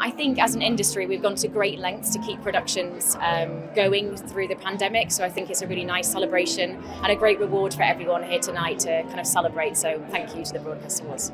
I think as an industry, we've gone to great lengths to keep productions um, going through the pandemic. So I think it's a really nice celebration and a great reward for everyone here tonight to kind of celebrate. So thank you to the Broadcast Awards.